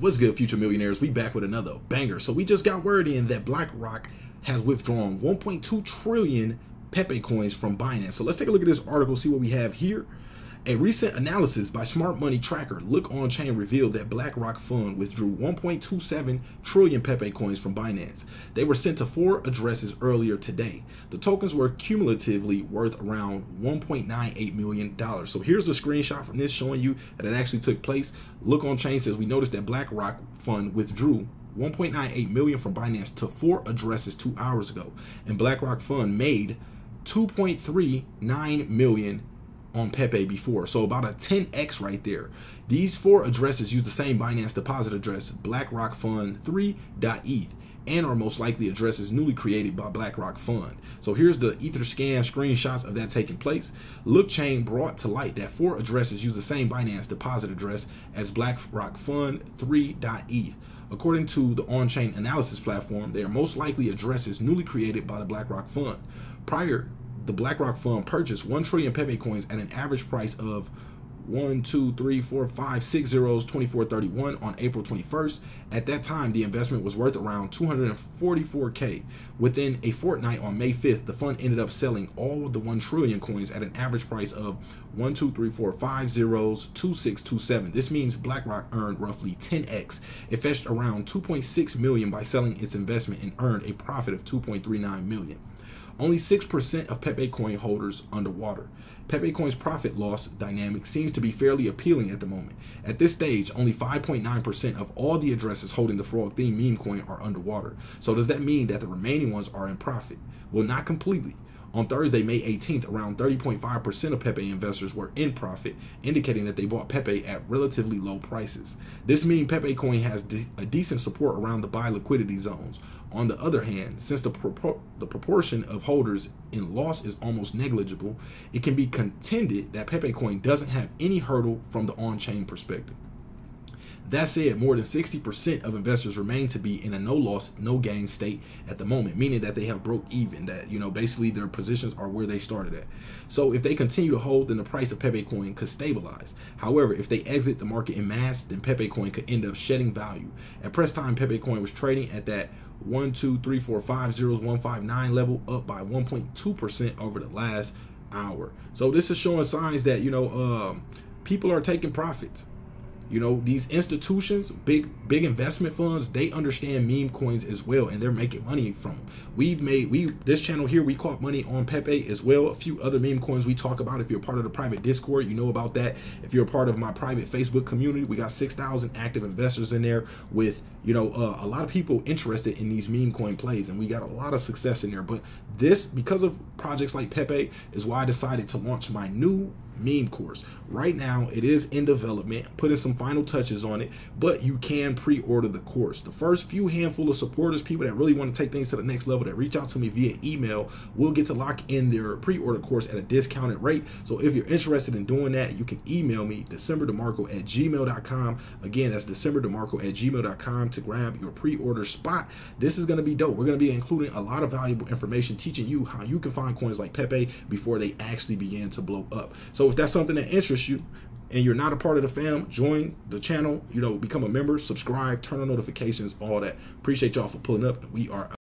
What's good, future millionaires? We back with another banger. So we just got word in that BlackRock has withdrawn 1.2 trillion Pepe coins from Binance. So let's take a look at this article, see what we have here. A recent analysis by Smart Money Tracker Lookonchain revealed that BlackRock Fund withdrew 1.27 trillion Pepe coins from Binance. They were sent to four addresses earlier today. The tokens were cumulatively worth around 1.98 million dollars. So here's a screenshot from this showing you that it actually took place. Lookonchain says we noticed that BlackRock Fund withdrew 1.98 million from Binance to four addresses two hours ago, and BlackRock Fund made 2.39 million on Pepe before. So about a 10x right there. These four addresses use the same Binance deposit address, BlackRock Fund 3.eth and are most likely addresses newly created by BlackRock Fund. So here's the Etherscan screenshots of that taking place. Lookchain brought to light that four addresses use the same Binance deposit address as BlackRock Fund 3.eth. According to the on-chain analysis platform, they are most likely addresses newly created by the BlackRock Fund. Prior the BlackRock fund purchased 1 trillion Pepe coins at an average price of one, two, three, four, five, six zeros, 2431 on April 21st. At that time, the investment was worth around 244K. Within a fortnight on May 5th, the fund ended up selling all of the 1 trillion coins at an average price of one, two, three, four, five zeros, 2627. This means BlackRock earned roughly 10x. It fetched around 2.6 million by selling its investment and earned a profit of 2.39 million. Only 6% of Pepe Coin holders underwater. Pepe Coin's profit loss dynamic seems to be fairly appealing at the moment. At this stage, only 5.9% of all the addresses holding the frog theme meme coin are underwater. So does that mean that the remaining ones are in profit? Well, not completely. On Thursday, May 18th, around 30.5% of Pepe investors were in profit, indicating that they bought Pepe at relatively low prices. This means Pepe coin has de a decent support around the buy liquidity zones. On the other hand, since the, propor the proportion of holders in loss is almost negligible, it can be contended that Pepe coin doesn't have any hurdle from the on-chain perspective. That said, more than 60% of investors remain to be in a no loss, no gain state at the moment, meaning that they have broke even, that, you know, basically their positions are where they started at. So if they continue to hold, then the price of Pepe coin could stabilize. However, if they exit the market in mass, then Pepe coin could end up shedding value. At press time, Pepe coin was trading at that one, two, three, four, five zeros, one, five, nine level, up by 1.2% over the last hour. So this is showing signs that, you know, um, people are taking profits. You know, these institutions, big big investment funds, they understand meme coins as well, and they're making money from them. We've made we this channel here, we caught money on Pepe as well. A few other meme coins we talk about. If you're part of the private Discord, you know about that. If you're a part of my private Facebook community, we got six thousand active investors in there with you know uh, a lot of people interested in these meme coin plays, and we got a lot of success in there. But this, because of projects like Pepe, is why I decided to launch my new meme course. Right now, it is in development, putting some final touches on it, but you can pre-order the course. The first few handful of supporters, people that really want to take things to the next level, that reach out to me via email, will get to lock in their pre-order course at a discounted rate. So if you're interested in doing that, you can email me, decemberdemarco at gmail.com. Again, that's decemberdemarco at gmail.com to grab your pre-order spot. This is going to be dope. We're going to be including a lot of valuable information, teaching you how you can find coins like Pepe before they actually begin to blow up. So if that's something that interests you and you're not a part of the fam, join the channel, you know, become a member, subscribe, turn on notifications, all that. Appreciate y'all for pulling up. We are